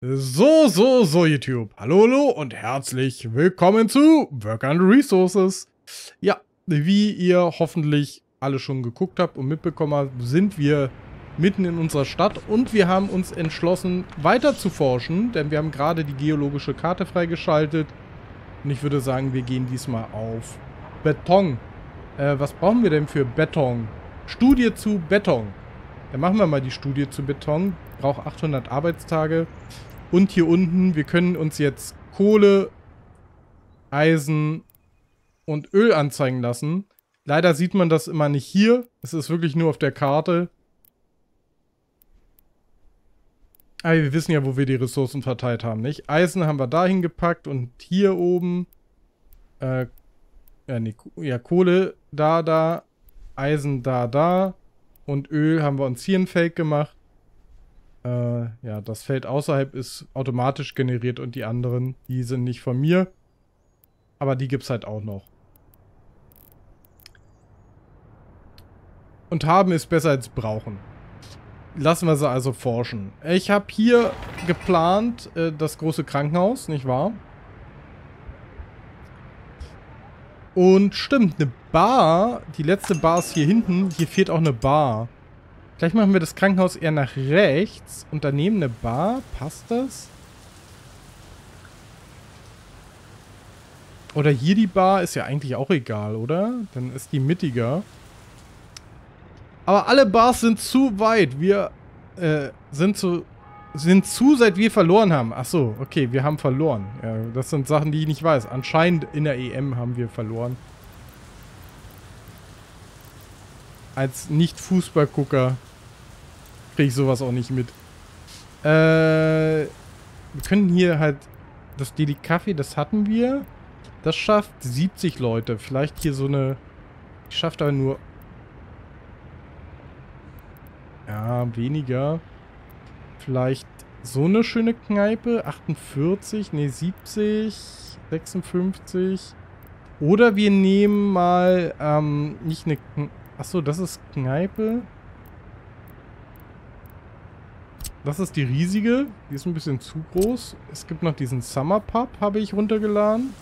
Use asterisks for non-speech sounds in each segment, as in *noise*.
So, so, so, YouTube. Hallo, hallo und herzlich willkommen zu Work and Resources. Ja, wie ihr hoffentlich alle schon geguckt habt und mitbekommen habt, sind wir mitten in unserer Stadt und wir haben uns entschlossen, weiter zu forschen, denn wir haben gerade die geologische Karte freigeschaltet. Und ich würde sagen, wir gehen diesmal auf Beton. Äh, was brauchen wir denn für Beton? Studie zu Beton. Dann machen wir mal die Studie zu Beton. Braucht 800 Arbeitstage. Und hier unten, wir können uns jetzt Kohle, Eisen und Öl anzeigen lassen. Leider sieht man das immer nicht hier. Es ist wirklich nur auf der Karte. Aber wir wissen ja, wo wir die Ressourcen verteilt haben, nicht? Eisen haben wir dahin gepackt und hier oben äh, ja, nee, ja, Kohle da, da, Eisen da, da und Öl haben wir uns hier ein Feld gemacht. Äh, ja, das Feld außerhalb ist automatisch generiert und die anderen, die sind nicht von mir. Aber die gibt es halt auch noch. Und haben ist besser als brauchen. Lassen wir sie also forschen. Ich habe hier geplant, äh, das große Krankenhaus, nicht wahr? Und stimmt, eine Bar, die letzte Bar ist hier hinten. Hier fehlt auch eine Bar. Vielleicht machen wir das Krankenhaus eher nach rechts und daneben eine Bar. Passt das? Oder hier die Bar ist ja eigentlich auch egal, oder? Dann ist die mittiger. Aber alle Bars sind zu weit. Wir äh, sind zu sind zu, seit wir verloren haben. Ach so, okay, wir haben verloren. Ja, das sind Sachen, die ich nicht weiß. Anscheinend in der EM haben wir verloren. Als Nicht-Fußballgucker kriege ich sowas auch nicht mit. Äh, wir können hier halt das Deli Kaffee, das hatten wir. Das schafft 70 Leute. Vielleicht hier so eine... Schafft aber nur... Ja, weniger. Vielleicht so eine schöne Kneipe. 48, nee, 70, 56. Oder wir nehmen mal, ähm, nicht eine... Achso, das ist Kneipe. Das ist die riesige. Die ist ein bisschen zu groß. Es gibt noch diesen Summer Pub, habe ich runtergeladen.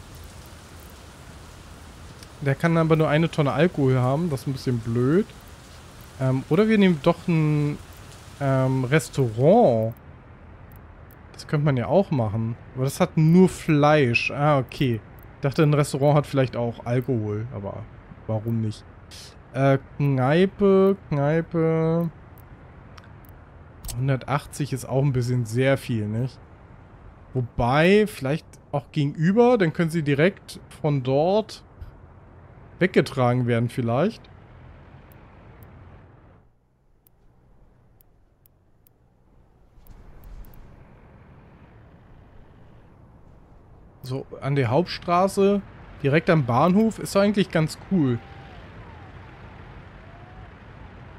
Der kann aber nur eine Tonne Alkohol haben. Das ist ein bisschen blöd. Ähm, oder wir nehmen doch ein ähm, Restaurant. Das könnte man ja auch machen. Aber das hat nur Fleisch. Ah, okay. Ich dachte, ein Restaurant hat vielleicht auch Alkohol. Aber warum nicht? Äh, Kneipe, Kneipe... 180 ist auch ein bisschen sehr viel, nicht? Wobei, vielleicht auch gegenüber, dann können sie direkt von dort weggetragen werden vielleicht. So, an der Hauptstraße, direkt am Bahnhof, ist eigentlich ganz cool.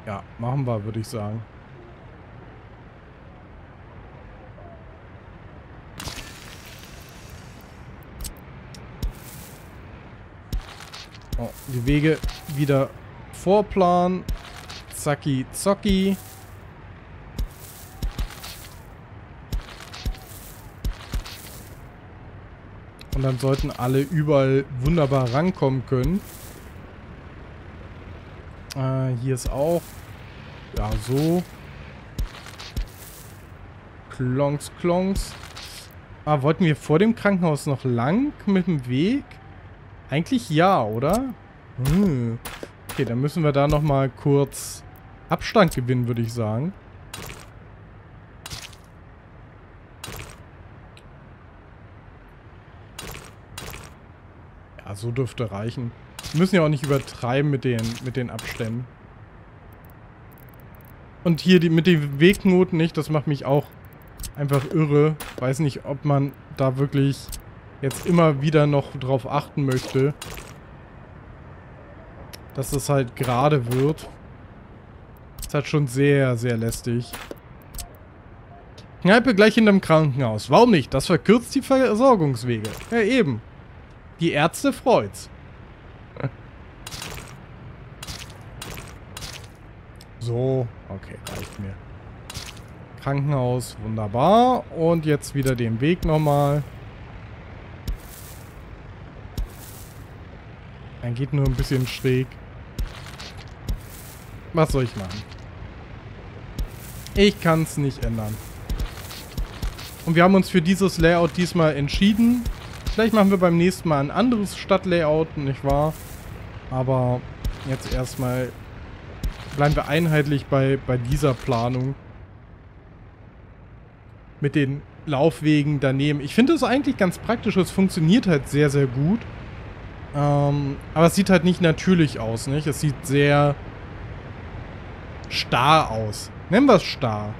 Ja, machen wir, würde ich sagen. Die Wege wieder vorplanen. Zacki, zocki. Und dann sollten alle überall wunderbar rankommen können. Äh, hier ist auch... Ja, so. Klonks, klonks. Ah, wollten wir vor dem Krankenhaus noch lang mit dem Weg? Eigentlich ja, oder? Hm. Okay, dann müssen wir da nochmal kurz Abstand gewinnen, würde ich sagen. Ja, so dürfte reichen. Wir müssen ja auch nicht übertreiben mit den, mit den Abständen. Und hier die, mit den Wegnoten nicht, das macht mich auch einfach irre. Weiß nicht, ob man da wirklich jetzt immer wieder noch drauf achten möchte. Dass es halt gerade wird. Ist halt schon sehr, sehr lästig. Kneipe gleich hinterm Krankenhaus. Warum nicht? Das verkürzt die Versorgungswege. Ja, eben. Die Ärzte freut's. So, okay, reicht mir. Krankenhaus, wunderbar. Und jetzt wieder den Weg nochmal. Er geht nur ein bisschen schräg. Was soll ich machen? Ich kann es nicht ändern. Und wir haben uns für dieses Layout diesmal entschieden. Vielleicht machen wir beim nächsten Mal ein anderes Stadtlayout, nicht wahr? Aber jetzt erstmal bleiben wir einheitlich bei, bei dieser Planung. Mit den Laufwegen daneben. Ich finde es eigentlich ganz praktisch. Es funktioniert halt sehr, sehr gut. Ähm, aber es sieht halt nicht natürlich aus, nicht? Es sieht sehr starr aus. Nennen wir es starr.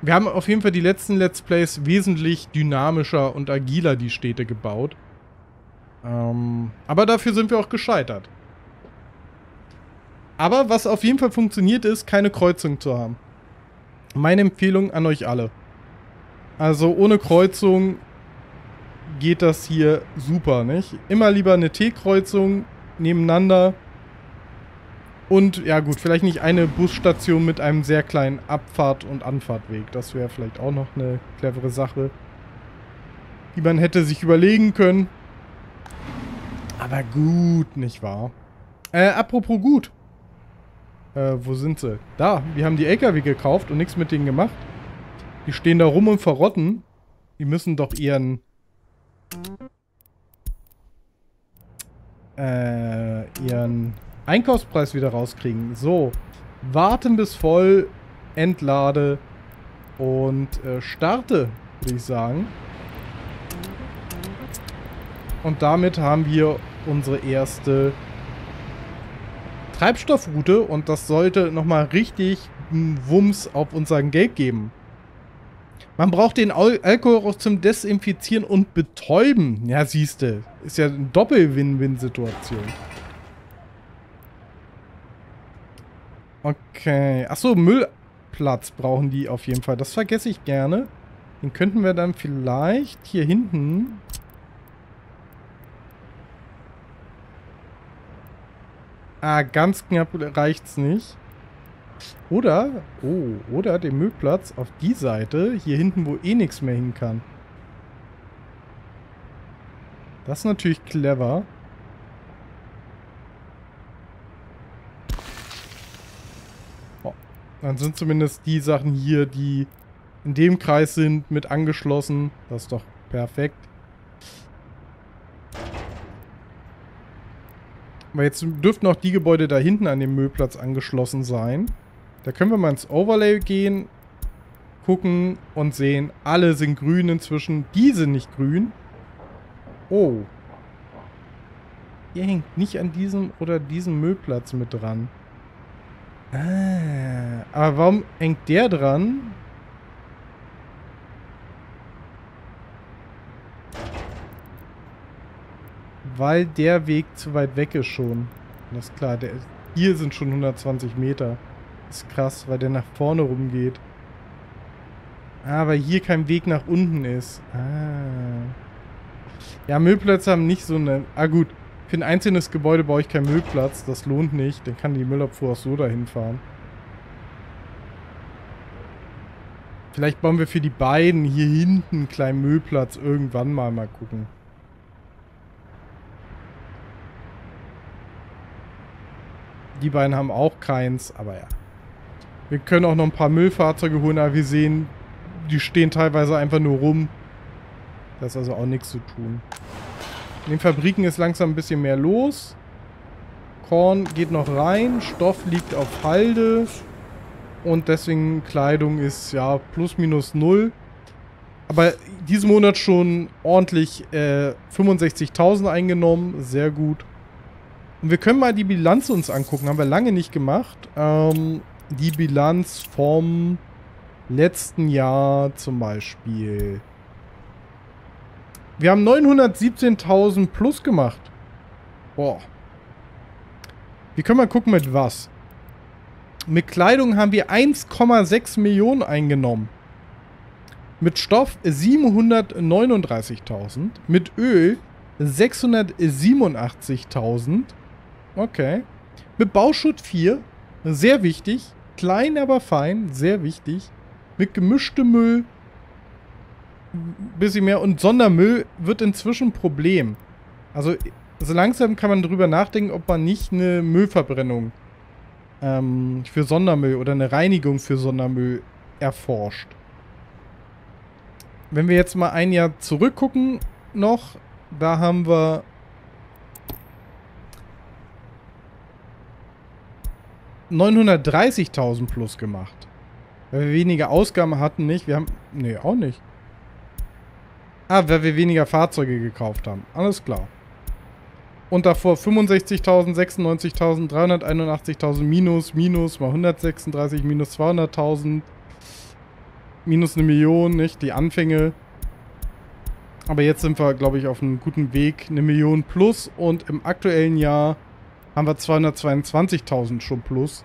Wir haben auf jeden Fall die letzten Let's Plays wesentlich dynamischer und agiler die Städte gebaut. Ähm, aber dafür sind wir auch gescheitert. Aber was auf jeden Fall funktioniert ist, keine Kreuzung zu haben. Meine Empfehlung an euch alle. Also ohne Kreuzung geht das hier super, nicht? Immer lieber eine T-Kreuzung nebeneinander. Und ja gut, vielleicht nicht eine Busstation mit einem sehr kleinen Abfahrt- und Anfahrtweg. Das wäre vielleicht auch noch eine clevere Sache, die man hätte sich überlegen können. Aber gut, nicht wahr? Äh, apropos gut. Äh, wo sind sie? Da, wir haben die LKW gekauft und nichts mit denen gemacht. Die stehen da rum und verrotten. Die müssen doch ihren... Äh, ihren Einkaufspreis wieder rauskriegen. So, warten bis voll, entlade und äh, starte, würde ich sagen. Und damit haben wir unsere erste Treibstoffroute und das sollte nochmal richtig Wumms auf unseren Geld geben. Man braucht den Al Alkohol zum Desinfizieren und Betäuben. Ja, siehste. Ist ja eine Doppel-Win-Win-Situation. Okay. Achso, Müllplatz brauchen die auf jeden Fall. Das vergesse ich gerne. Den könnten wir dann vielleicht hier hinten... Ah, ganz knapp reicht's nicht. Oder, oh, oder den Müllplatz auf die Seite, hier hinten, wo eh nichts mehr hin kann. Das ist natürlich clever. Oh, dann sind zumindest die Sachen hier, die in dem Kreis sind, mit angeschlossen. Das ist doch perfekt. Aber jetzt dürften auch die Gebäude da hinten an dem Müllplatz angeschlossen sein. Da können wir mal ins Overlay gehen, gucken und sehen, alle sind grün inzwischen. Die sind nicht grün. Oh. Ihr hängt nicht an diesem oder diesem Müllplatz mit dran. Ah, aber warum hängt der dran? Weil der Weg zu weit weg ist schon. Das ist klar, der, hier sind schon 120 Meter ist krass, weil der nach vorne rumgeht. Ah, weil hier kein Weg nach unten ist. Ah. Ja, Müllplätze haben nicht so eine... Ah gut, für ein einzelnes Gebäude baue ich keinen Müllplatz. Das lohnt nicht. Dann kann die Müllabfuhr auch so dahin fahren. Vielleicht bauen wir für die beiden hier hinten einen kleinen Müllplatz irgendwann mal. Mal gucken. Die beiden haben auch keins, aber ja. Wir können auch noch ein paar Müllfahrzeuge holen, aber wir sehen, die stehen teilweise einfach nur rum. Da ist also auch nichts zu tun. In den Fabriken ist langsam ein bisschen mehr los. Korn geht noch rein. Stoff liegt auf Halde. Und deswegen Kleidung ist ja plus minus null. Aber diesen Monat schon ordentlich äh, 65.000 eingenommen. Sehr gut. Und wir können mal die Bilanz uns angucken. Haben wir lange nicht gemacht. Ähm, die Bilanz vom letzten Jahr zum Beispiel. Wir haben 917.000 plus gemacht. Boah. Wir können mal gucken mit was. Mit Kleidung haben wir 1,6 Millionen eingenommen. Mit Stoff 739.000. Mit Öl 687.000. Okay. Mit Bauschutt 4 Sehr wichtig. Klein, aber fein. Sehr wichtig. Mit gemischtem Müll. Bisschen mehr. Und Sondermüll wird inzwischen ein Problem. Also, so langsam kann man drüber nachdenken, ob man nicht eine Müllverbrennung ähm, für Sondermüll oder eine Reinigung für Sondermüll erforscht. Wenn wir jetzt mal ein Jahr zurückgucken noch, da haben wir ...930.000 plus gemacht. Weil wir weniger Ausgaben hatten, nicht? Wir haben... Nee, auch nicht. Ah, weil wir weniger Fahrzeuge gekauft haben. Alles klar. Und davor 65.000, 96.000, 381.000, minus, minus, mal 136, minus 200.000, minus eine Million, nicht? Die Anfänge. Aber jetzt sind wir, glaube ich, auf einem guten Weg. Eine Million plus und im aktuellen Jahr haben wir 222.000 schon plus.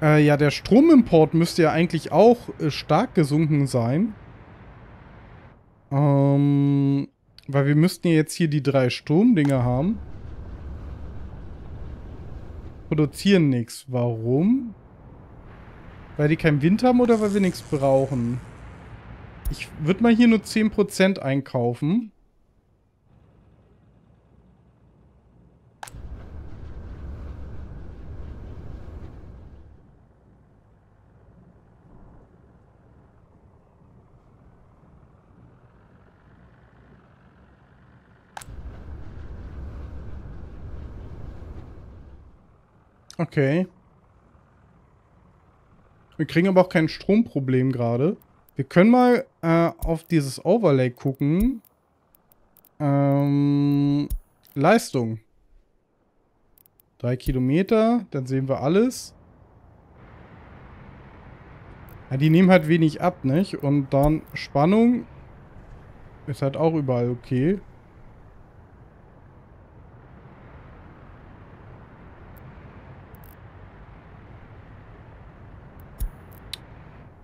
Äh, ja, der Stromimport müsste ja eigentlich auch äh, stark gesunken sein. Ähm, weil wir müssten ja jetzt hier die drei Stromdinger haben. Produzieren nichts. Warum? Weil die keinen Wind haben oder weil wir nichts brauchen? Ich würde mal hier nur 10% einkaufen. Okay. Wir kriegen aber auch kein Stromproblem gerade. Wir können mal äh, auf dieses Overlay gucken. Ähm, Leistung. Drei Kilometer, dann sehen wir alles. Ja, die nehmen halt wenig ab, nicht? Und dann Spannung ist halt auch überall okay.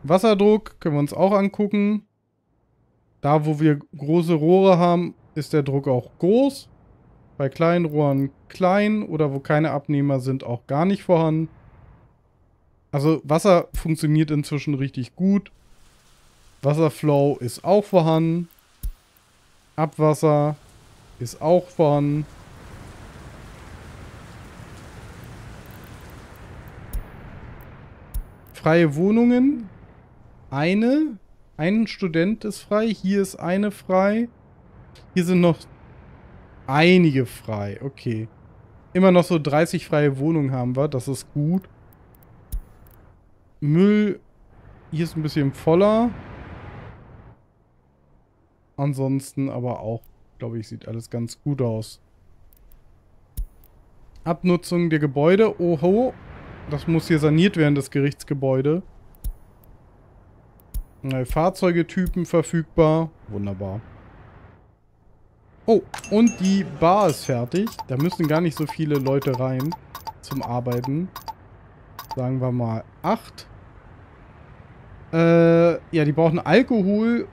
Wasserdruck können wir uns auch angucken. Da, wo wir große Rohre haben, ist der Druck auch groß. Bei kleinen Rohren klein oder wo keine Abnehmer sind, auch gar nicht vorhanden. Also Wasser funktioniert inzwischen richtig gut. Wasserflow ist auch vorhanden. Abwasser ist auch vorhanden. Freie Wohnungen eine. Ein Student ist frei. Hier ist eine frei. Hier sind noch einige frei. Okay. Immer noch so 30 freie Wohnungen haben wir. Das ist gut. Müll. Hier ist ein bisschen voller. Ansonsten aber auch, glaube ich, sieht alles ganz gut aus. Abnutzung der Gebäude. Oho. Das muss hier saniert werden, das Gerichtsgebäude. Neue Fahrzeugetypen verfügbar. Wunderbar. Oh, und die Bar ist fertig. Da müssen gar nicht so viele Leute rein zum Arbeiten. Sagen wir mal acht. Äh, ja, die brauchen Alkohol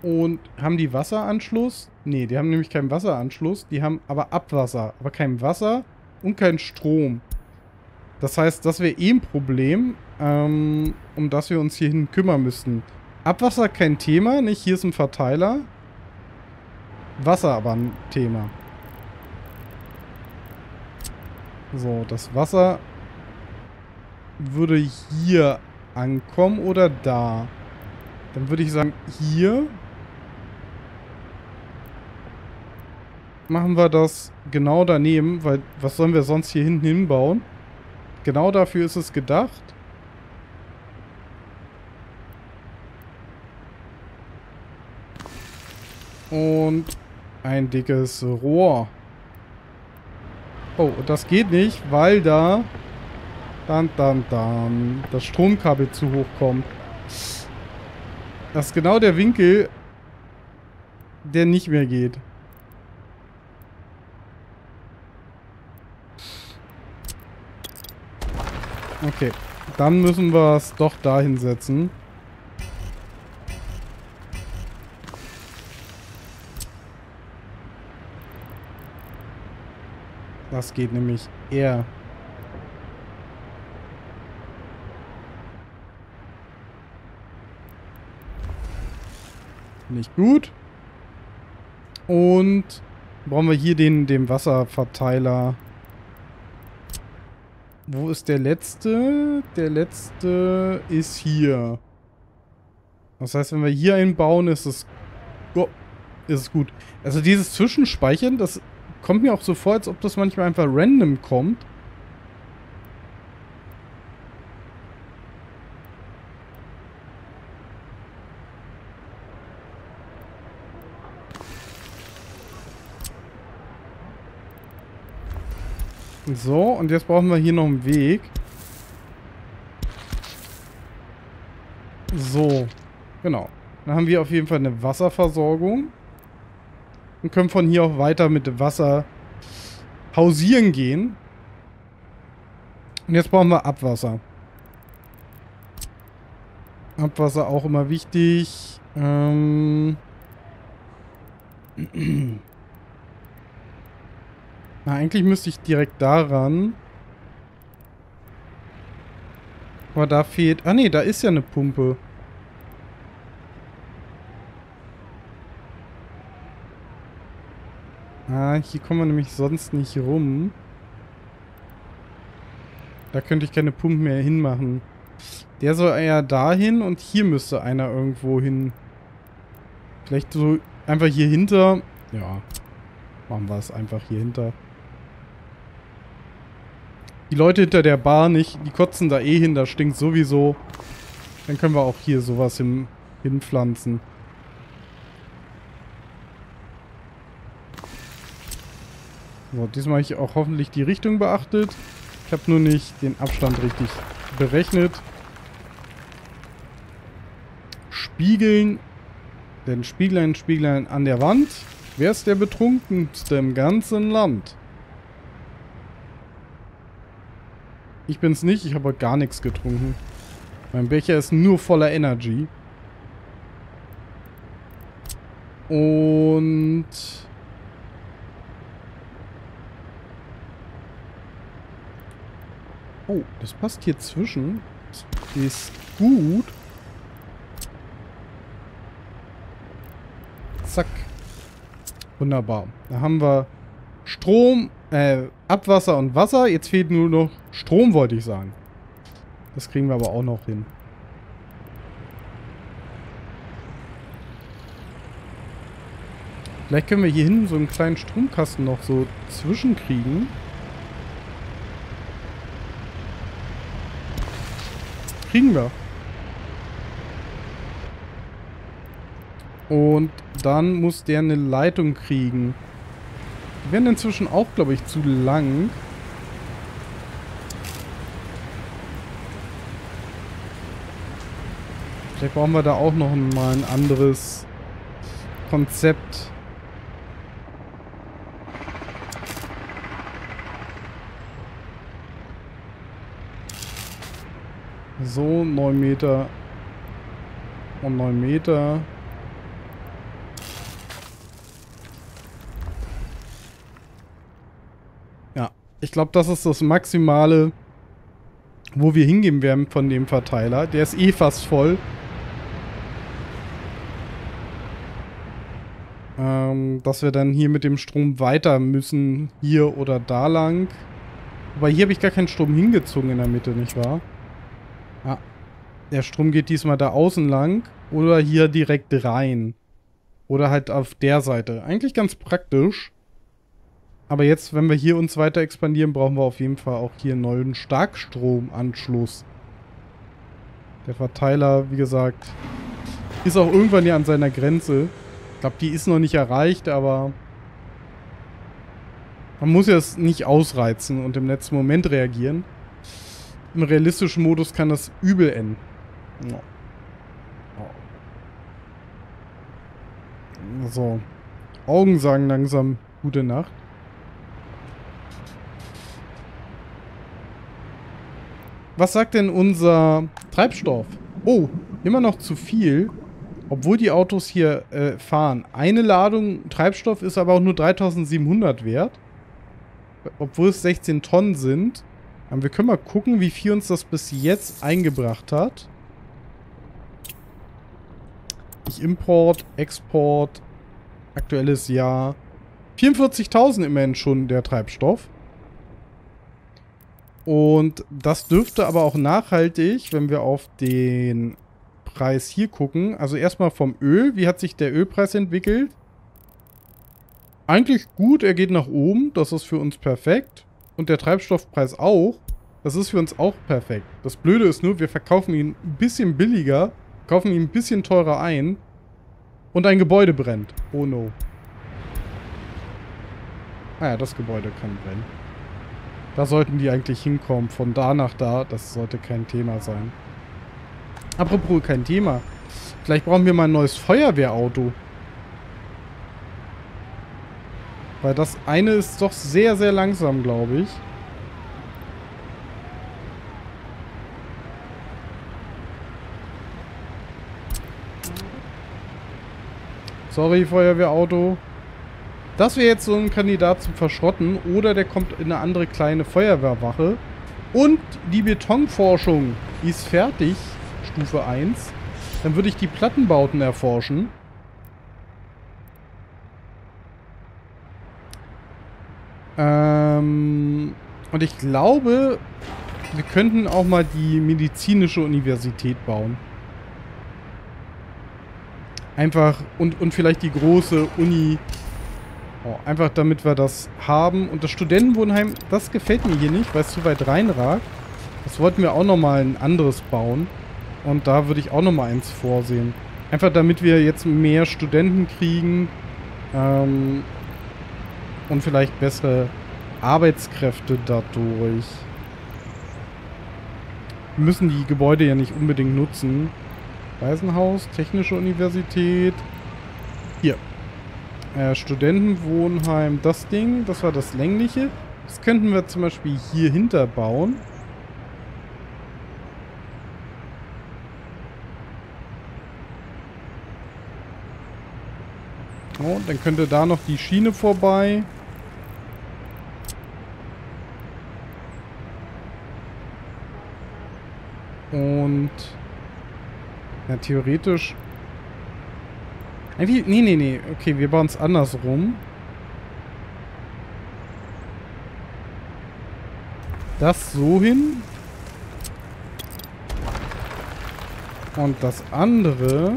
und haben die Wasseranschluss? Nee, die haben nämlich keinen Wasseranschluss. Die haben aber Abwasser, aber kein Wasser und kein Strom. Das heißt, das wäre eh ein Problem, ähm, um das wir uns hierhin kümmern müssten. Abwasser kein Thema, nicht? Hier ist ein Verteiler. Wasser aber ein Thema. So, das Wasser würde hier ankommen oder da. Dann würde ich sagen, hier machen wir das genau daneben, weil was sollen wir sonst hier hinten hinbauen? Genau dafür ist es gedacht. Und ein dickes Rohr. Oh, das geht nicht, weil da dann, dann, dann das Stromkabel zu hoch kommt. Das ist genau der Winkel, der nicht mehr geht. Okay. Dann müssen wir es doch dahin setzen. Das geht nämlich eher. Nicht gut. Und brauchen wir hier den, den Wasserverteiler. Wo ist der letzte? Der letzte ist hier. Das heißt, wenn wir hier einbauen, ist es, oh, ist es gut. Also dieses Zwischenspeichern, das kommt mir auch so vor, als ob das manchmal einfach random kommt. So, und jetzt brauchen wir hier noch einen Weg. So, genau. Dann haben wir auf jeden Fall eine Wasserversorgung. Und können von hier auch weiter mit Wasser pausieren gehen. Und jetzt brauchen wir Abwasser. Abwasser auch immer wichtig. Ähm... *clears throat* Na, eigentlich müsste ich direkt daran. Aber da fehlt... Ah, nee, da ist ja eine Pumpe. Hier kommen wir nämlich sonst nicht rum. Da könnte ich keine Pumpe mehr hinmachen. Der soll eher dahin und hier müsste einer irgendwo hin. Vielleicht so einfach hier hinter. Ja, machen wir es einfach hier hinter. Die Leute hinter der Bar nicht, die kotzen da eh hin, da stinkt sowieso. Dann können wir auch hier sowas hin, hinpflanzen. So, diesmal habe ich auch hoffentlich die Richtung beachtet. Ich habe nur nicht den Abstand richtig berechnet. Spiegeln. Denn Spieglein, Spieglein an der Wand. Wer ist der Betrunkenste im ganzen Land? Ich bin's nicht, ich habe gar nichts getrunken. Mein Becher ist nur voller Energy. Und... Oh, das passt hier zwischen. Das ist gut. Zack. Wunderbar. Da haben wir Strom, äh, Abwasser und Wasser. Jetzt fehlt nur noch Strom, wollte ich sagen. Das kriegen wir aber auch noch hin. Vielleicht können wir hier hinten so einen kleinen Stromkasten noch so zwischenkriegen. Kriegen wir. Und dann muss der eine Leitung kriegen. Die werden inzwischen auch, glaube ich, zu lang. Vielleicht brauchen wir da auch noch mal ein anderes Konzept. So, 9 Meter und 9 Meter. Ich glaube, das ist das Maximale, wo wir hingehen werden von dem Verteiler. Der ist eh fast voll. Ähm, dass wir dann hier mit dem Strom weiter müssen. Hier oder da lang. Aber hier habe ich gar keinen Strom hingezogen in der Mitte, nicht wahr? Der Strom geht diesmal da außen lang. Oder hier direkt rein. Oder halt auf der Seite. Eigentlich ganz praktisch. Aber jetzt, wenn wir hier uns weiter expandieren, brauchen wir auf jeden Fall auch hier einen neuen Starkstromanschluss. Der Verteiler, wie gesagt, ist auch irgendwann ja an seiner Grenze. Ich glaube, die ist noch nicht erreicht, aber man muss ja es nicht ausreizen und im letzten Moment reagieren. Im realistischen Modus kann das übel enden. So. Augen sagen langsam gute Nacht. Was sagt denn unser Treibstoff? Oh, immer noch zu viel. Obwohl die Autos hier äh, fahren. Eine Ladung Treibstoff ist aber auch nur 3700 wert. obwohl es 16 Tonnen sind. Aber wir können mal gucken, wie viel uns das bis jetzt eingebracht hat. Ich Import, Export, aktuelles Jahr. 44.000 immerhin schon der Treibstoff. Und das dürfte aber auch nachhaltig, wenn wir auf den Preis hier gucken. Also erstmal vom Öl. Wie hat sich der Ölpreis entwickelt? Eigentlich gut, er geht nach oben. Das ist für uns perfekt. Und der Treibstoffpreis auch. Das ist für uns auch perfekt. Das Blöde ist nur, wir verkaufen ihn ein bisschen billiger, kaufen ihn ein bisschen teurer ein und ein Gebäude brennt. Oh no. Ah ja, das Gebäude kann brennen. Da sollten die eigentlich hinkommen. Von da nach da, das sollte kein Thema sein. Apropos kein Thema. Vielleicht brauchen wir mal ein neues Feuerwehrauto. Weil das eine ist doch sehr, sehr langsam, glaube ich. Sorry, Feuerwehrauto. Das wäre jetzt so ein Kandidat zum Verschrotten. Oder der kommt in eine andere kleine Feuerwehrwache. Und die Betonforschung ist fertig. Stufe 1. Dann würde ich die Plattenbauten erforschen. Ähm, und ich glaube, wir könnten auch mal die medizinische Universität bauen. Einfach, und, und vielleicht die große Uni. Oh, einfach damit wir das haben. Und das Studentenwohnheim, das gefällt mir hier nicht, weil es zu weit reinragt. Das wollten wir auch nochmal ein anderes bauen. Und da würde ich auch nochmal eins vorsehen. Einfach damit wir jetzt mehr Studenten kriegen. Ähm, und vielleicht bessere Arbeitskräfte dadurch. Wir müssen die Gebäude ja nicht unbedingt nutzen. Waisenhaus, Technische Universität. Hier. Äh, Studentenwohnheim, das Ding, das war das längliche. Das könnten wir zum Beispiel hier hinter bauen. Oh, dann könnte da noch die Schiene vorbei. Und ja, theoretisch. Nee, nee, nee. Okay, wir bauen es andersrum. Das so hin. Und das andere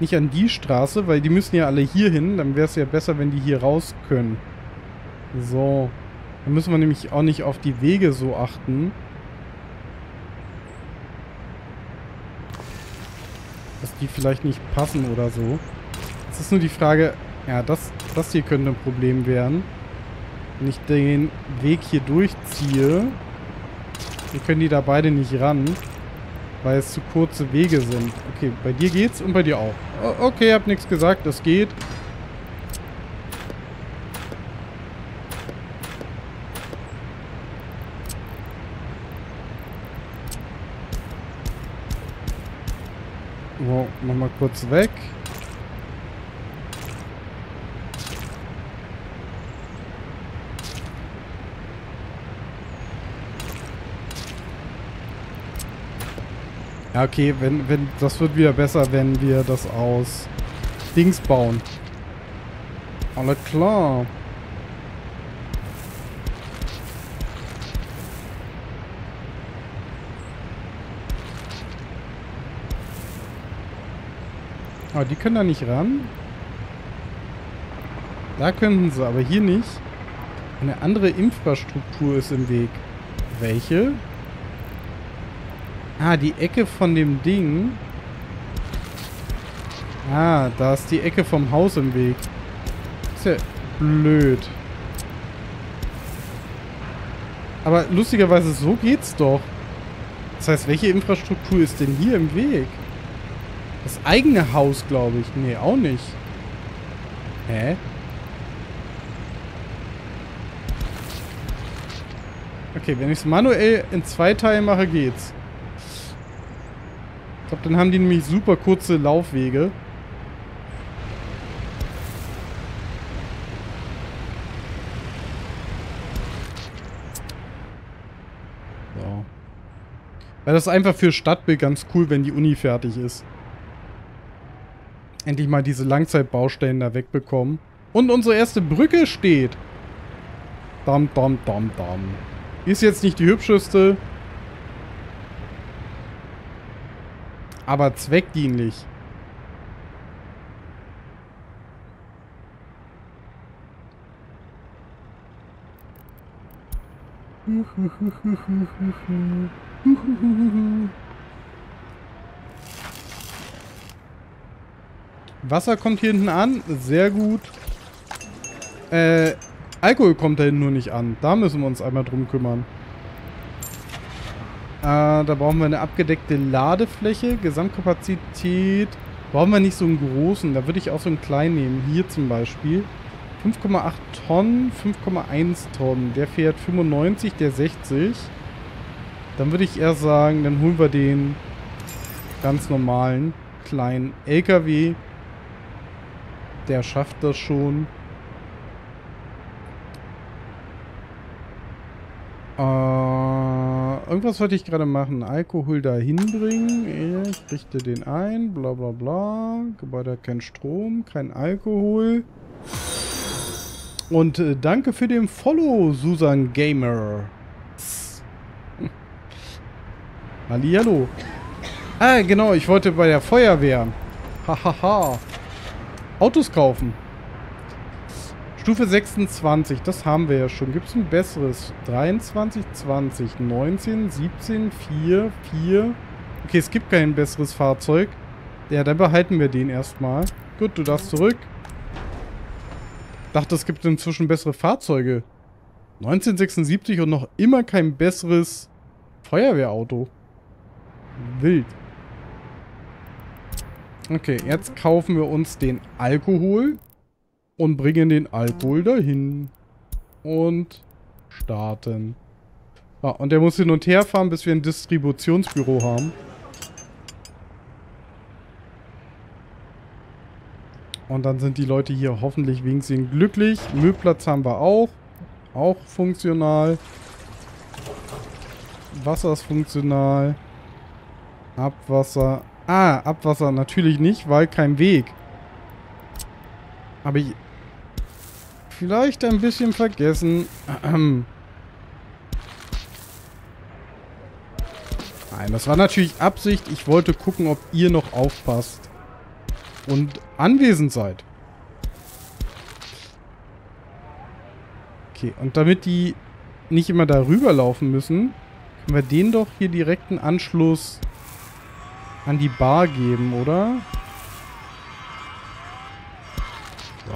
nicht an die Straße, weil die müssen ja alle hier hin. Dann wäre es ja besser, wenn die hier raus können. So. Dann müssen wir nämlich auch nicht auf die Wege so achten. Dass die vielleicht nicht passen oder so. Es ist nur die Frage, ja, das, das hier könnte ein Problem werden. Wenn ich den Weg hier durchziehe, dann können die da beide nicht ran. Weil es zu kurze Wege sind. Okay, bei dir geht's und bei dir auch. Okay, hab nichts gesagt, das geht. Wow, mach mal kurz weg. Ja, okay, wenn, wenn, das wird wieder besser, wenn wir das aus Dings bauen. Alles klar. Aber die können da nicht ran. Da könnten sie, aber hier nicht. Eine andere Infrastruktur ist im Weg. Welche? Ah, die Ecke von dem Ding. Ah, da ist die Ecke vom Haus im Weg. Ist ja blöd. Aber lustigerweise, so geht's doch. Das heißt, welche Infrastruktur ist denn hier im Weg? Das eigene Haus, glaube ich. Nee, auch nicht. Hä? Okay, wenn ich es manuell in zwei Teilen mache, geht's. Ich glaube, dann haben die nämlich super kurze Laufwege. So. Weil das ist einfach für Stadtbild ganz cool, wenn die Uni fertig ist. Endlich mal diese Langzeitbaustellen da wegbekommen. Und unsere erste Brücke steht. Dam, dam, dam, dam. Ist jetzt nicht die hübscheste. Aber zweckdienlich. *laughs* Wasser kommt hier hinten an. Sehr gut. Äh, Alkohol kommt da hinten nur nicht an. Da müssen wir uns einmal drum kümmern. Äh, da brauchen wir eine abgedeckte Ladefläche. Gesamtkapazität. Brauchen wir nicht so einen großen. Da würde ich auch so einen kleinen nehmen. Hier zum Beispiel. 5,8 Tonnen, 5,1 Tonnen. Der fährt 95, der 60. Dann würde ich eher sagen, dann holen wir den ganz normalen kleinen LKW. Der schafft das schon. Äh, irgendwas wollte ich gerade machen. Alkohol dahin bringen. Ich richte den ein. Bla bla bla. Gebäude hat keinen Strom, kein Alkohol. Und äh, danke für den Follow, Susan Gamer. Hallihallo. Ah, genau, ich wollte bei der Feuerwehr. Hahaha. Autos kaufen. Stufe 26, das haben wir ja schon. Gibt es ein besseres? 23, 20, 19, 17, 4, 4. Okay, es gibt kein besseres Fahrzeug. Ja, dann behalten wir den erstmal. Gut, du darfst zurück. Dachte, es gibt inzwischen bessere Fahrzeuge. 1976 und noch immer kein besseres Feuerwehrauto. Wild. Okay, jetzt kaufen wir uns den Alkohol und bringen den Alkohol dahin. Und starten. Ah, und der muss hin und her fahren, bis wir ein Distributionsbüro haben. Und dann sind die Leute hier hoffentlich wenigstens glücklich. Müllplatz haben wir auch. Auch funktional. Wasser ist funktional. Abwasser. Ah, Abwasser natürlich nicht, weil kein Weg. Habe ich vielleicht ein bisschen vergessen. *clears throat* Nein, das war natürlich Absicht. Ich wollte gucken, ob ihr noch aufpasst und anwesend seid. Okay, und damit die nicht immer darüber laufen müssen, können wir denen doch hier direkt einen Anschluss an die Bar geben, oder? So.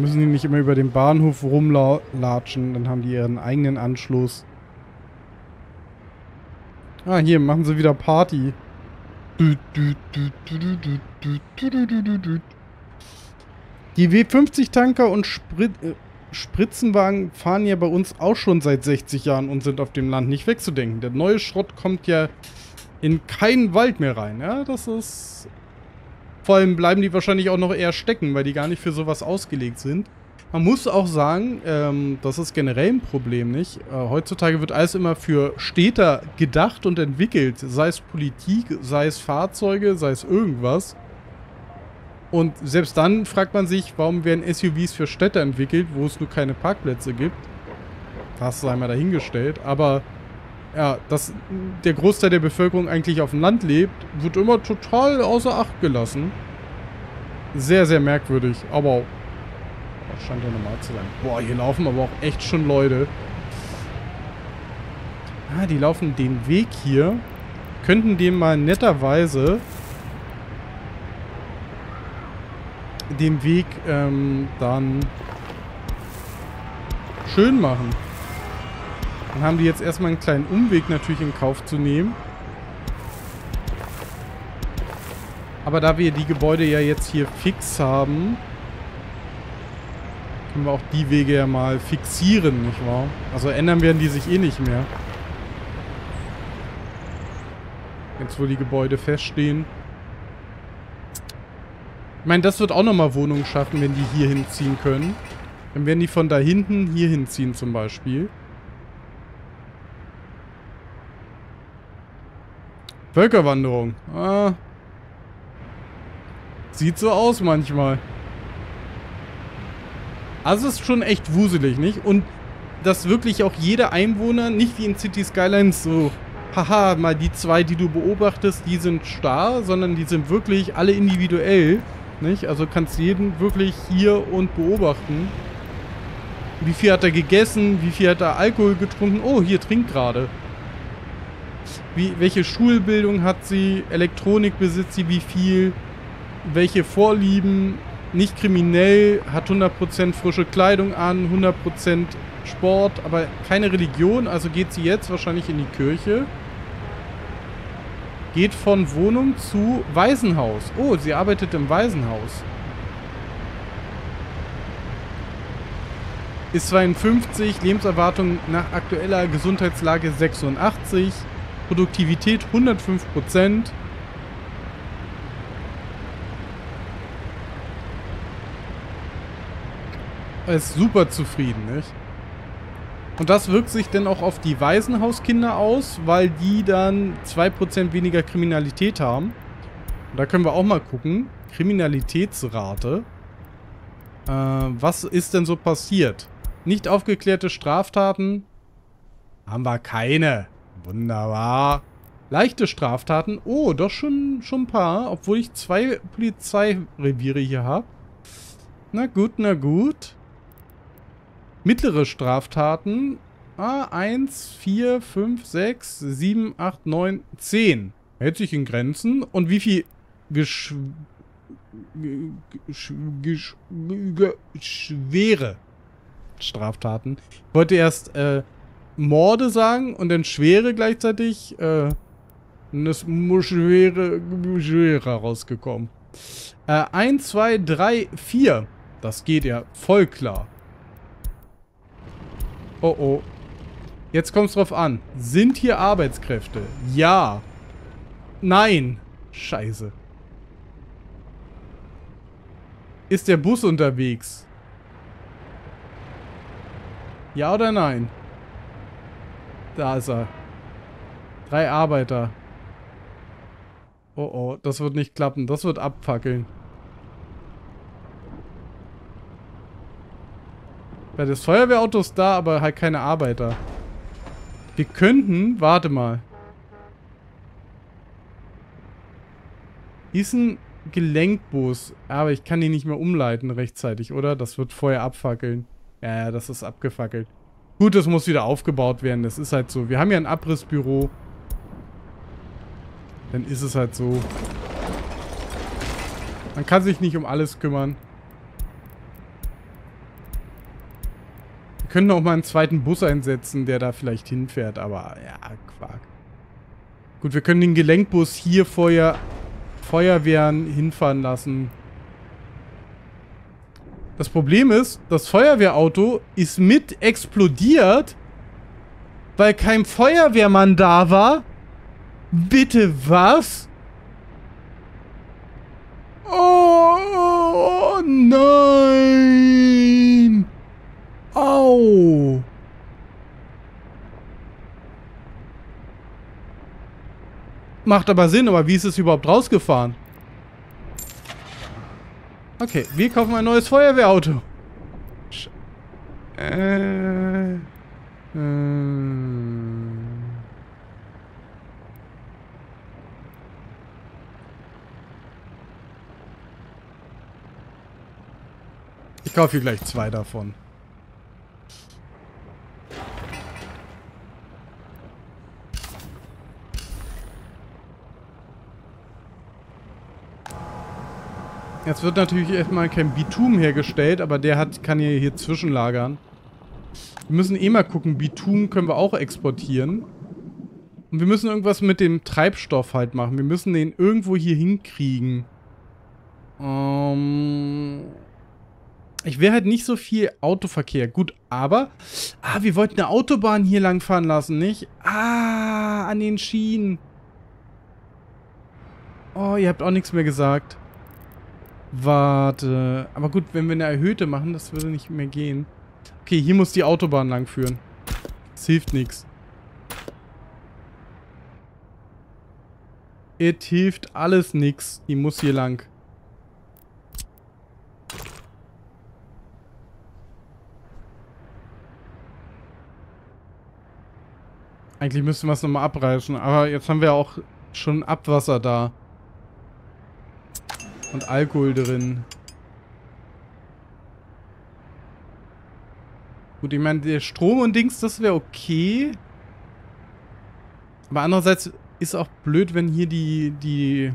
Müssen die nicht immer über den Bahnhof rumlatschen, dann haben die ihren eigenen Anschluss. Ah, hier, machen sie wieder Party. Die W50-Tanker und Sprit äh, Spritzenwagen fahren ja bei uns auch schon seit 60 Jahren und sind auf dem Land nicht wegzudenken. Der neue Schrott kommt ja in keinen Wald mehr rein. Ja, das ist... Vor allem bleiben die wahrscheinlich auch noch eher stecken, weil die gar nicht für sowas ausgelegt sind. Man muss auch sagen, ähm, das ist generell ein Problem, nicht? Äh, heutzutage wird alles immer für Städter gedacht und entwickelt. Sei es Politik, sei es Fahrzeuge, sei es irgendwas. Und selbst dann fragt man sich, warum werden SUVs für Städte entwickelt, wo es nur keine Parkplätze gibt. Das sei mal dahingestellt. Aber ja, dass der Großteil der Bevölkerung eigentlich auf dem Land lebt, wird immer total außer Acht gelassen. Sehr, sehr merkwürdig. Aber das scheint ja normal zu sein. Boah, hier laufen aber auch echt schon Leute. Ah, die laufen den Weg hier. Könnten den mal netterweise den Weg ähm, dann schön machen. Dann haben die jetzt erstmal einen kleinen Umweg natürlich in Kauf zu nehmen. Aber da wir die Gebäude ja jetzt hier fix haben, können wir auch die Wege ja mal fixieren, nicht wahr? Also ändern werden die sich eh nicht mehr. Jetzt wo die Gebäude feststehen. Ich meine, das wird auch nochmal Wohnungen schaffen, wenn die hier hinziehen können. Dann werden die von da hinten hier hinziehen zum Beispiel. Völkerwanderung. Ah. Sieht so aus manchmal. Also ist schon echt wuselig, nicht? Und dass wirklich auch jeder Einwohner, nicht wie in City Skylines so, haha, mal die zwei, die du beobachtest, die sind starr, sondern die sind wirklich alle individuell nicht? Also kannst jeden wirklich hier und beobachten. Wie viel hat er gegessen? Wie viel hat er Alkohol getrunken? Oh, hier trinkt gerade. Wie, welche Schulbildung hat sie? Elektronik besitzt sie wie viel? Welche Vorlieben? Nicht kriminell, hat 100% frische Kleidung an, 100% Sport, aber keine Religion, also geht sie jetzt wahrscheinlich in die Kirche. Geht von Wohnung zu Waisenhaus. Oh, sie arbeitet im Waisenhaus. Ist 52, Lebenserwartung nach aktueller Gesundheitslage 86, Produktivität 105%. Ist super zufrieden, nicht? Und das wirkt sich dann auch auf die Waisenhauskinder aus, weil die dann 2% weniger Kriminalität haben. Und da können wir auch mal gucken. Kriminalitätsrate. Äh, was ist denn so passiert? Nicht aufgeklärte Straftaten haben wir keine. Wunderbar. Leichte Straftaten. Oh, doch schon, schon ein paar. Obwohl ich zwei Polizeireviere hier habe. Na gut, na gut. Mittlere Straftaten. Ah, 1, 4, 5, 6, 7, 8, 9, 10. Hält sich in Grenzen. Und wie viel Gesch... Gesch... Gesch... Schwere Straftaten. Ich wollte erst äh, Morde sagen und dann schwere gleichzeitig. Äh, es muss schwere, schwerer rausgekommen. Äh, 1, 2, 3, 4. Das geht ja voll klar. Oh oh. Jetzt kommt es drauf an. Sind hier Arbeitskräfte? Ja. Nein. Scheiße. Ist der Bus unterwegs? Ja oder nein? Da ist er. Drei Arbeiter. Oh oh, das wird nicht klappen. Das wird abfackeln. Weil das Feuerwehrauto ist da, aber halt keine Arbeiter. Wir könnten... Warte mal. Ist ein Gelenkbus. Aber ich kann ihn nicht mehr umleiten rechtzeitig, oder? Das wird vorher abfackeln. Ja, ja, das ist abgefackelt. Gut, das muss wieder aufgebaut werden. Das ist halt so. Wir haben ja ein Abrissbüro. Dann ist es halt so. Man kann sich nicht um alles kümmern. Können auch mal einen zweiten Bus einsetzen, der da vielleicht hinfährt, aber ja, Quark. Gut, wir können den Gelenkbus hier Feuer, Feuerwehren hinfahren lassen. Das Problem ist, das Feuerwehrauto ist mit explodiert, weil kein Feuerwehrmann da war. Bitte was? Oh, nein. Au. Macht aber Sinn, aber wie ist es überhaupt rausgefahren? Okay, wir kaufen ein neues Feuerwehrauto. Sch äh, äh. Ich kaufe hier gleich zwei davon. Jetzt wird natürlich erstmal kein Bitum hergestellt, aber der hat, kann hier, hier zwischenlagern. Wir müssen eh mal gucken, Bitum können wir auch exportieren. Und wir müssen irgendwas mit dem Treibstoff halt machen. Wir müssen den irgendwo hier hinkriegen. Ähm... Ich will halt nicht so viel Autoverkehr. Gut, aber... Ah, wir wollten eine Autobahn hier lang fahren lassen, nicht? Ah, an den Schienen. Oh, ihr habt auch nichts mehr gesagt. Warte. Aber gut, wenn wir eine erhöhte machen, das würde nicht mehr gehen. Okay, hier muss die Autobahn lang führen. Das hilft nichts. Es hilft alles nix. Die muss hier lang. Eigentlich müssten wir es nochmal abreißen, aber jetzt haben wir auch schon Abwasser da. Und Alkohol drin. Gut, ich meine, der Strom und Dings, das wäre okay. Aber andererseits ist auch blöd, wenn hier die, die...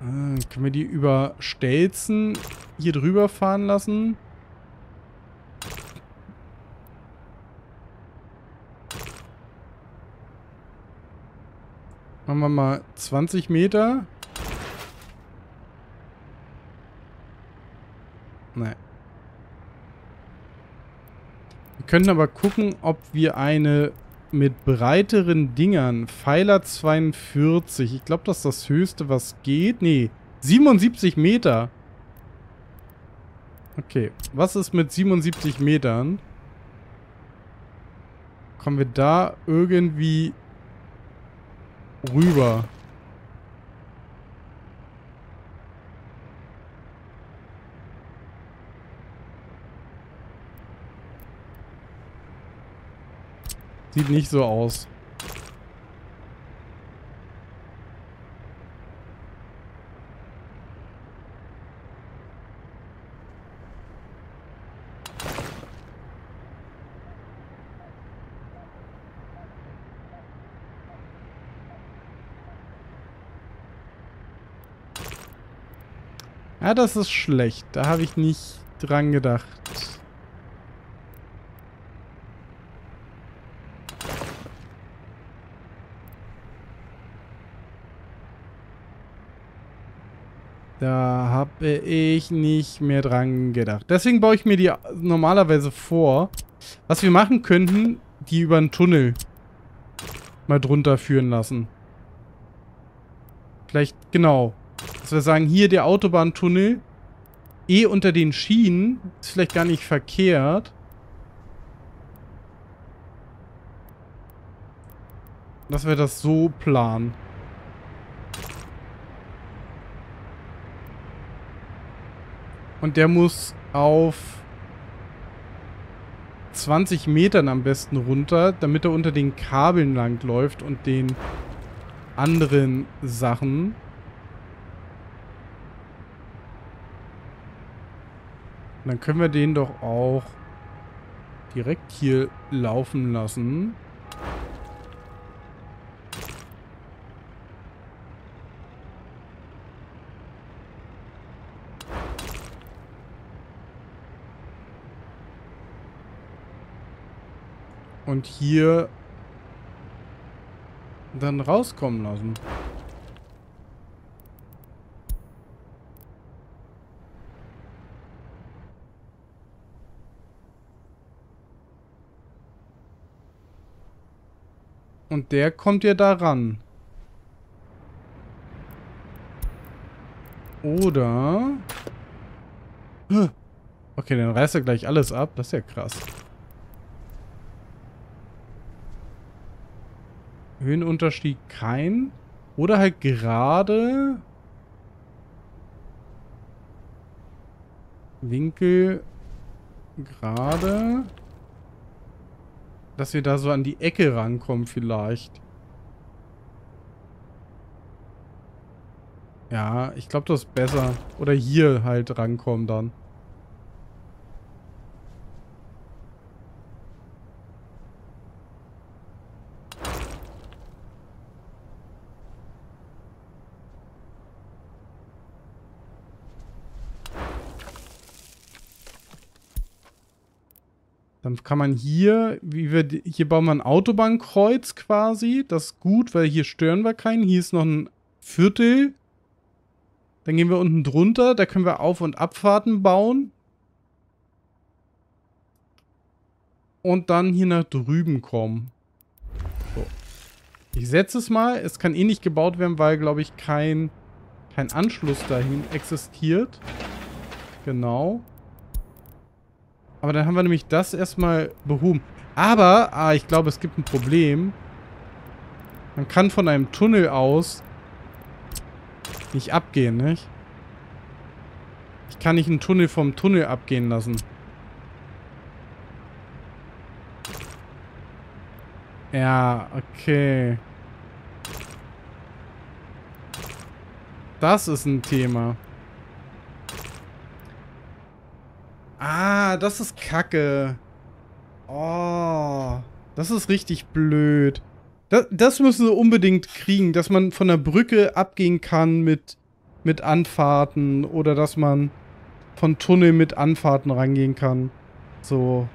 Äh, können wir die über Stelzen hier drüber fahren lassen? Machen wir mal 20 Meter. Nein. Wir können aber gucken, ob wir eine mit breiteren Dingern, Pfeiler 42, ich glaube, das ist das höchste, was geht. Nee, 77 Meter. Okay, was ist mit 77 Metern? Kommen wir da irgendwie rüber. Sieht nicht so aus. Ja, das ist schlecht. Da habe ich nicht dran gedacht. Da habe ich nicht mehr dran gedacht. Deswegen baue ich mir die normalerweise vor. Was wir machen könnten, die über einen Tunnel mal drunter führen lassen. Vielleicht, genau. Dass wir sagen, hier der Autobahntunnel, eh unter den Schienen, ist vielleicht gar nicht verkehrt. Dass wir das so planen. Und der muss auf 20 Metern am besten runter, damit er unter den Kabeln langläuft und den anderen Sachen. dann können wir den doch auch direkt hier laufen lassen. Und hier dann rauskommen lassen. Und der kommt ja da ran. Oder... Okay, dann reißt er gleich alles ab. Das ist ja krass. Höhenunterstieg kein. Oder halt gerade... Winkel gerade dass wir da so an die Ecke rankommen vielleicht. Ja, ich glaube, das ist besser. Oder hier halt rankommen dann. Kann man hier, wie wir, hier bauen wir ein Autobahnkreuz quasi. Das ist gut, weil hier stören wir keinen. Hier ist noch ein Viertel. Dann gehen wir unten drunter. Da können wir Auf- und Abfahrten bauen. Und dann hier nach drüben kommen. So. Ich setze es mal. Es kann eh nicht gebaut werden, weil, glaube ich, kein, kein Anschluss dahin existiert. Genau. Aber dann haben wir nämlich das erstmal behoben. Aber, ah, ich glaube, es gibt ein Problem. Man kann von einem Tunnel aus nicht abgehen, nicht? Ich kann nicht einen Tunnel vom Tunnel abgehen lassen. Ja, okay. Das ist ein Thema. Ah, das ist Kacke. Oh, das ist richtig blöd. Das, das müssen sie unbedingt kriegen, dass man von der Brücke abgehen kann mit, mit Anfahrten oder dass man von Tunnel mit Anfahrten rangehen kann. So.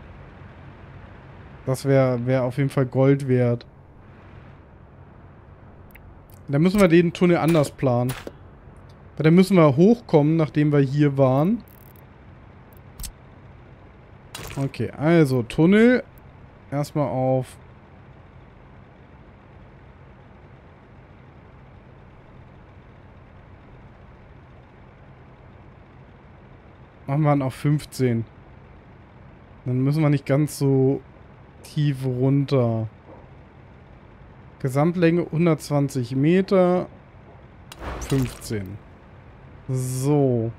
Das wäre wär auf jeden Fall Gold wert. Dann müssen wir den Tunnel anders planen. Weil dann müssen wir hochkommen, nachdem wir hier waren. Okay, also Tunnel. Erstmal auf Machen wir ihn auf 15. Dann müssen wir nicht ganz so tief runter. Gesamtlänge 120 Meter. 15. So.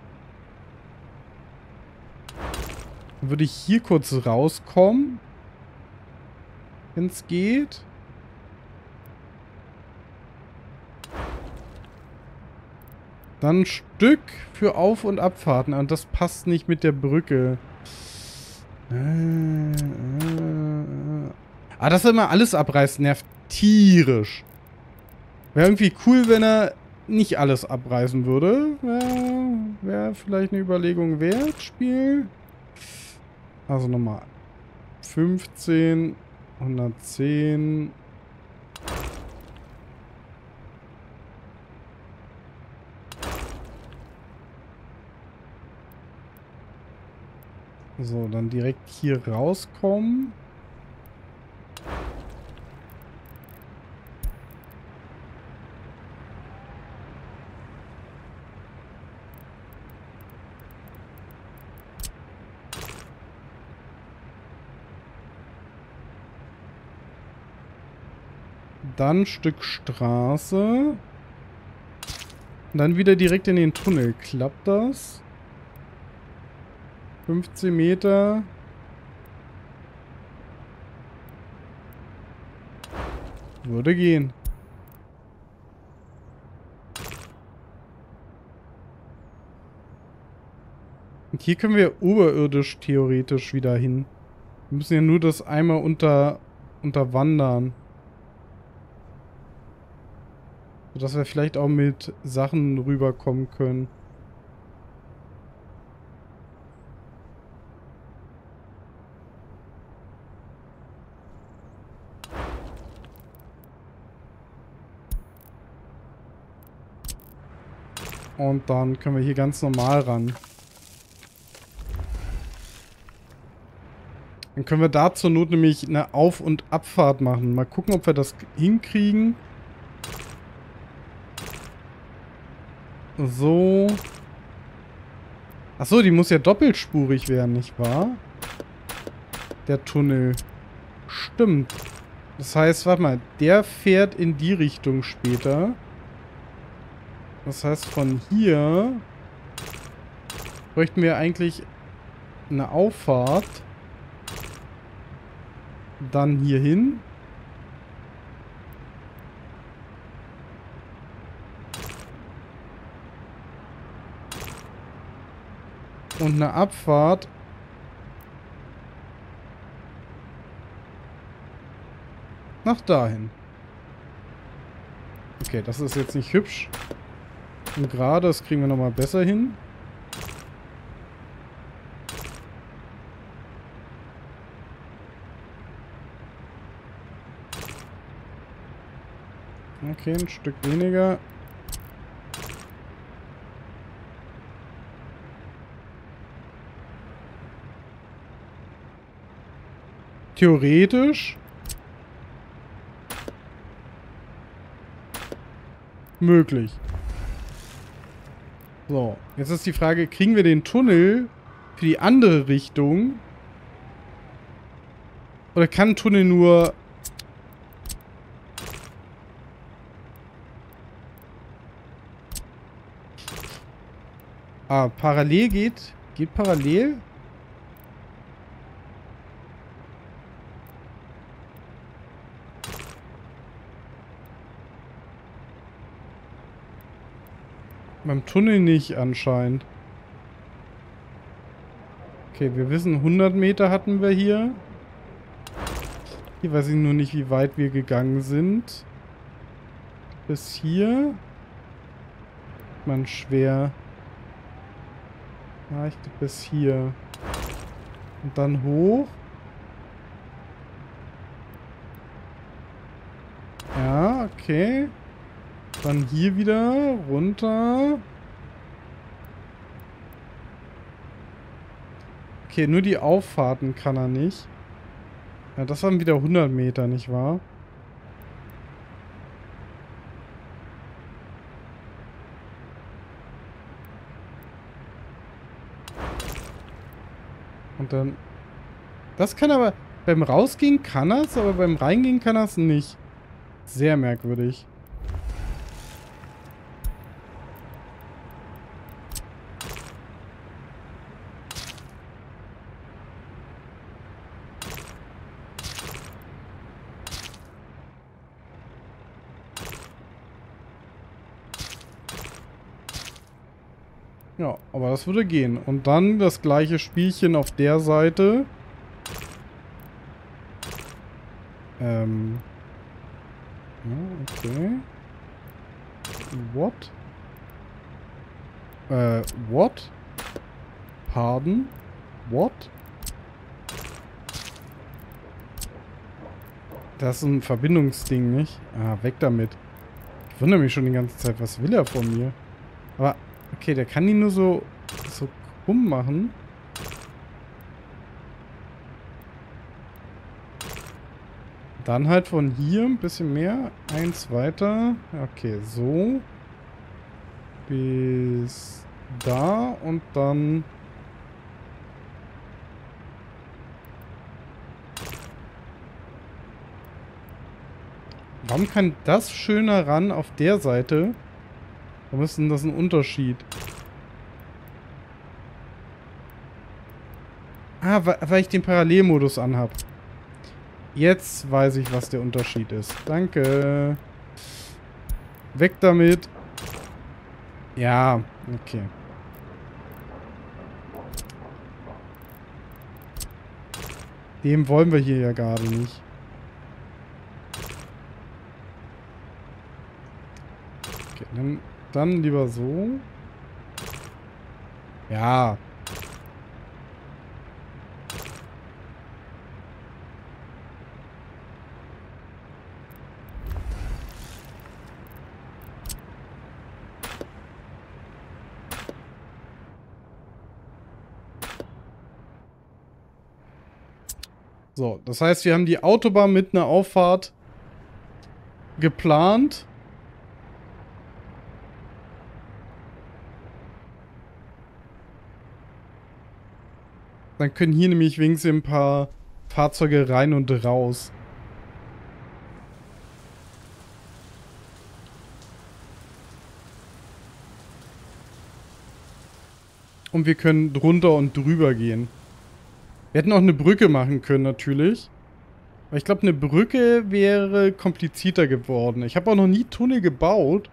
Dann würde ich hier kurz rauskommen. Wenn es geht. Dann ein Stück für Auf- und Abfahrten. Und das passt nicht mit der Brücke. Äh, äh, äh. Ah, dass er immer alles abreißt, nervt tierisch. Wäre irgendwie cool, wenn er nicht alles abreißen würde. Wäre wär vielleicht eine Überlegung wert, Spiel. Also nochmal. 15, 110, So, dann direkt hier rauskommen. Dann ein Stück Straße. Und dann wieder direkt in den Tunnel. Klappt das? 15 Meter. Würde gehen. Und hier können wir oberirdisch theoretisch wieder hin. Wir müssen ja nur das einmal unter unterwandern. Sodass wir vielleicht auch mit Sachen rüberkommen können. Und dann können wir hier ganz normal ran. Dann können wir da zur Not nämlich eine Auf- und Abfahrt machen. Mal gucken, ob wir das hinkriegen. So. Achso, die muss ja doppelspurig werden, nicht wahr? Der Tunnel. Stimmt. Das heißt, warte mal, der fährt in die Richtung später. Das heißt, von hier bräuchten wir eigentlich eine Auffahrt. Dann hier hin. Und eine Abfahrt. Nach dahin. Okay, das ist jetzt nicht hübsch. Und gerade, das kriegen wir nochmal besser hin. Okay, ein Stück weniger. Theoretisch möglich. So, jetzt ist die Frage, kriegen wir den Tunnel für die andere Richtung? Oder kann ein Tunnel nur... Ah, parallel geht. Geht parallel? Beim Tunnel nicht anscheinend. Okay, wir wissen 100 Meter hatten wir hier. Hier weiß ich nur nicht, wie weit wir gegangen sind. Bis hier. Man schwer. Ja, ich glaube bis hier. Und dann hoch. Ja, okay. Dann hier wieder runter. Okay, nur die Auffahrten kann er nicht. Ja, das waren wieder 100 Meter, nicht wahr? Und dann... Das kann aber... Beim Rausgehen kann er es, aber beim Reingehen kann er es nicht. Sehr merkwürdig. Ja, aber würde gehen. Und dann das gleiche Spielchen auf der Seite. Ähm. Ja, okay. What? Äh, what? Pardon? What? Das ist ein Verbindungsding, nicht? Ah, weg damit. Ich wundere mich schon die ganze Zeit, was will er von mir? Aber Okay, der kann die nur so, so krumm machen. Dann halt von hier ein bisschen mehr. Eins weiter. Okay, so. Bis da und dann... Warum kann das schöner ran auf der Seite? Warum ist denn das ein Unterschied? Ah, weil ich den Parallelmodus anhab. Jetzt weiß ich, was der Unterschied ist. Danke. Weg damit. Ja, okay. Dem wollen wir hier ja gerade nicht. Okay, dann dann lieber so. Ja. So, das heißt, wir haben die Autobahn mit einer Auffahrt geplant. Dann können hier nämlich wenigstens ein paar Fahrzeuge rein und raus. Und wir können drunter und drüber gehen. Wir hätten auch eine Brücke machen können, natürlich. Aber ich glaube, eine Brücke wäre komplizierter geworden. Ich habe auch noch nie Tunnel gebaut.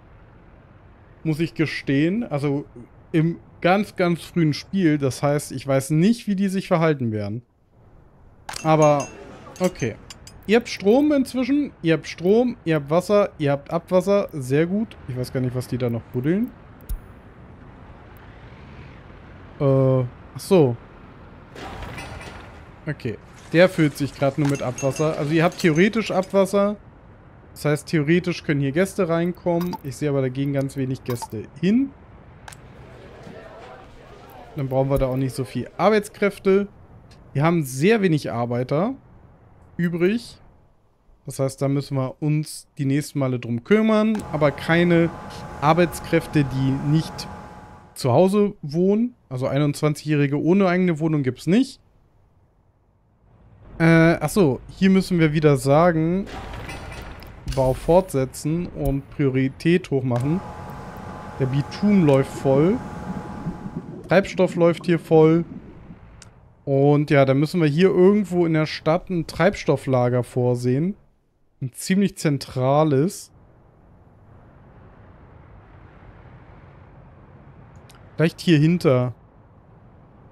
Muss ich gestehen. Also im ganz, ganz frühen Spiel. Das heißt, ich weiß nicht, wie die sich verhalten werden. Aber, okay. Ihr habt Strom inzwischen. Ihr habt Strom, ihr habt Wasser, ihr habt Abwasser. Sehr gut. Ich weiß gar nicht, was die da noch buddeln. Äh, ach so. Okay. Der füllt sich gerade nur mit Abwasser. Also ihr habt theoretisch Abwasser. Das heißt, theoretisch können hier Gäste reinkommen. Ich sehe aber dagegen ganz wenig Gäste hin. Dann brauchen wir da auch nicht so viel Arbeitskräfte. Wir haben sehr wenig Arbeiter übrig. Das heißt, da müssen wir uns die nächsten Male drum kümmern. Aber keine Arbeitskräfte, die nicht zu Hause wohnen. Also 21-Jährige ohne eigene Wohnung gibt es nicht. Äh, achso, hier müssen wir wieder sagen, Bau fortsetzen und Priorität hochmachen. Der Bitum läuft voll. Treibstoff läuft hier voll. Und ja, da müssen wir hier irgendwo in der Stadt ein Treibstofflager vorsehen. Ein ziemlich zentrales. Vielleicht hier hinter.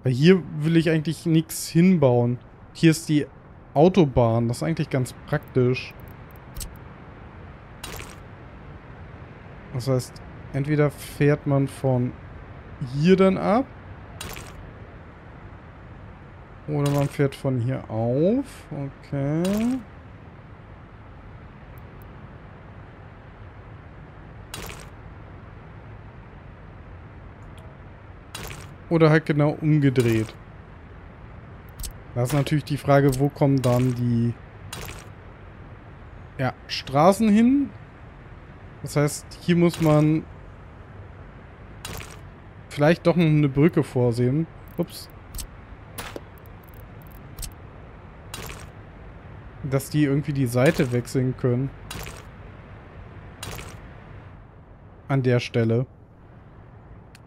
Weil hier will ich eigentlich nichts hinbauen. Hier ist die Autobahn. Das ist eigentlich ganz praktisch. Das heißt, entweder fährt man von hier dann ab. Oder man fährt von hier auf. Okay. Oder halt genau umgedreht. Da ist natürlich die Frage, wo kommen dann die ja, Straßen hin? Das heißt, hier muss man vielleicht doch eine Brücke vorsehen. Ups. Dass die irgendwie die Seite wechseln können. An der Stelle.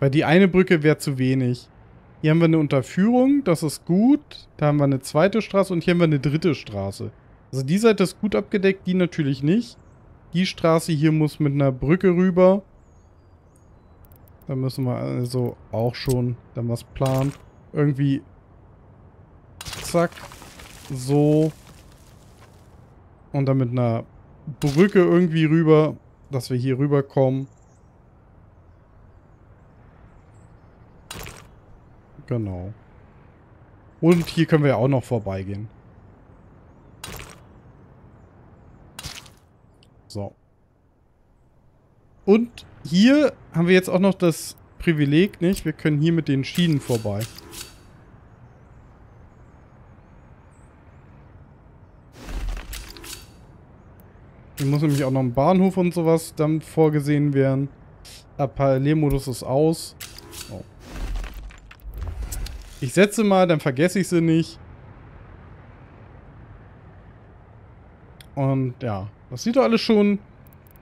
Weil die eine Brücke wäre zu wenig. Hier haben wir eine Unterführung, das ist gut. Da haben wir eine zweite Straße und hier haben wir eine dritte Straße. Also die Seite ist gut abgedeckt, die natürlich nicht. Die Straße hier muss mit einer Brücke rüber. Da müssen wir also auch schon dann was planen. Irgendwie zack, so und dann mit einer Brücke irgendwie rüber, dass wir hier rüberkommen. Genau. Und hier können wir ja auch noch vorbeigehen. So. Und hier haben wir jetzt auch noch das Privileg, nicht? Wir können hier mit den Schienen vorbei. Hier muss nämlich auch noch ein Bahnhof und sowas dann vorgesehen werden. Parallelmodus ist aus. Ich setze mal, dann vergesse ich sie nicht. Und ja, das sieht doch alles schon,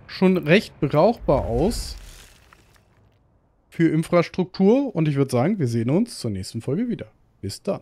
schon recht brauchbar aus. Für Infrastruktur. Und ich würde sagen, wir sehen uns zur nächsten Folge wieder. Bis dann.